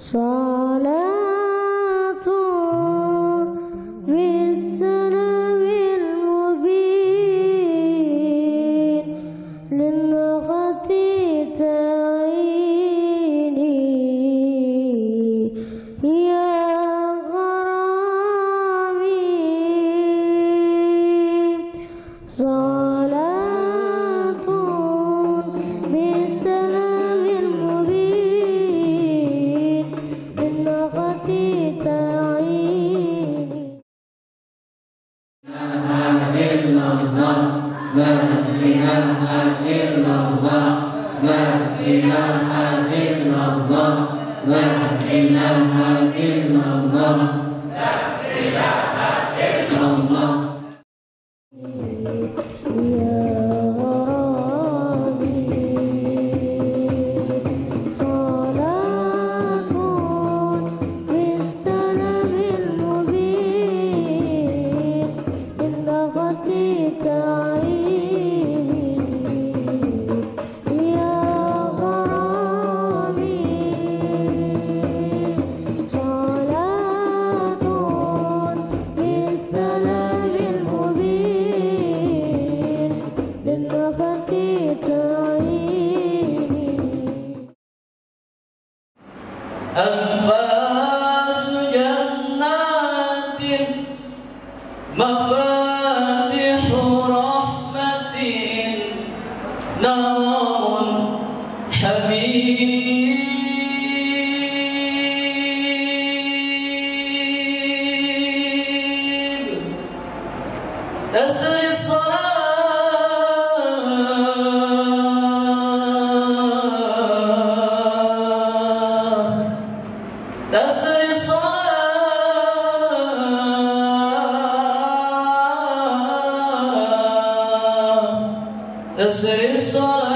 Salam لا إله إلا الله أنفاق. That's it is all.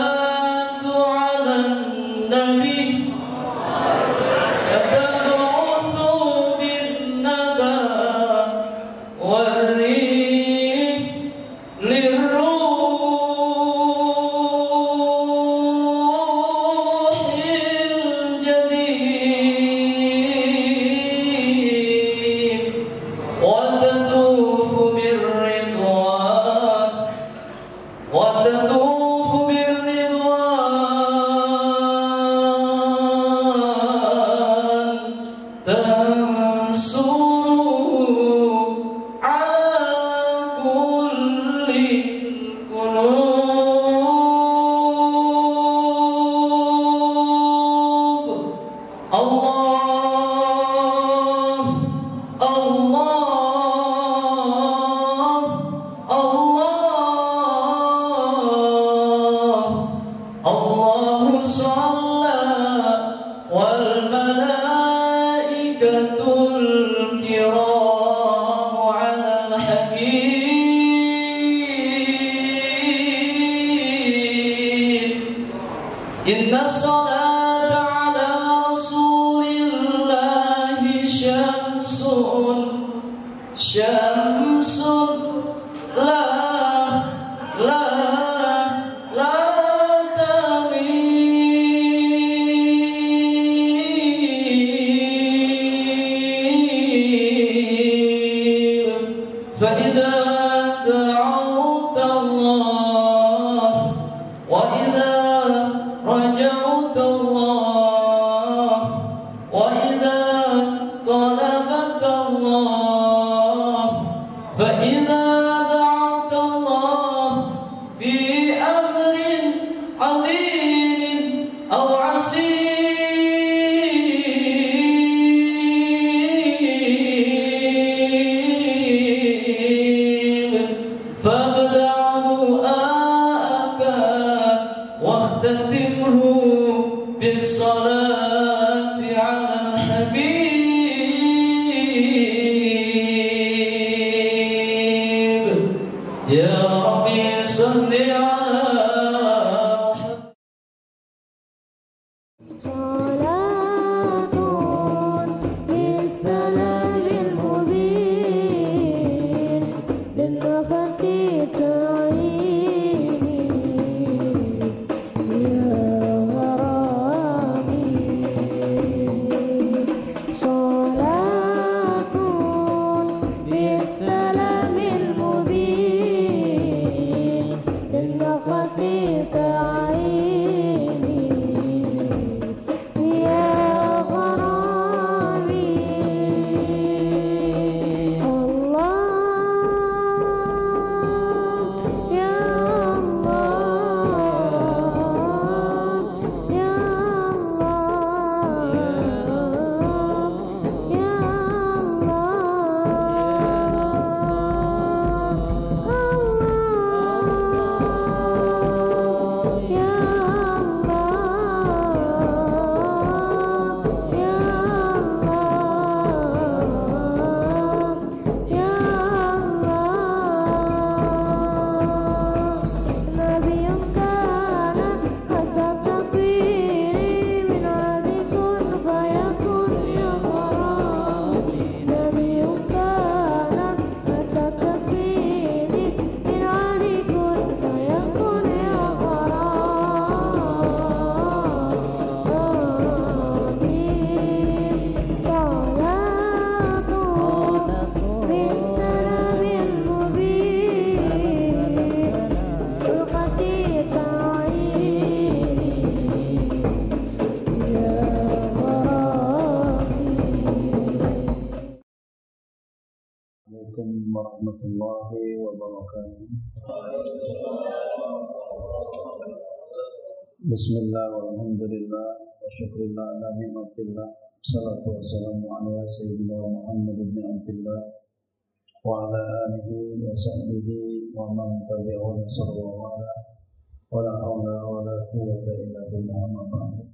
فهل ورحمة الله وبركاته. بسم الله والحمد لله وشكر الله على نعمة الله. والصلاة والسلام على سيدنا محمد بن عبد الله وعلى آله وصحبه ومن تبعه نصر وعلى ولا حول ولا قوة إلا بالله أما بعد.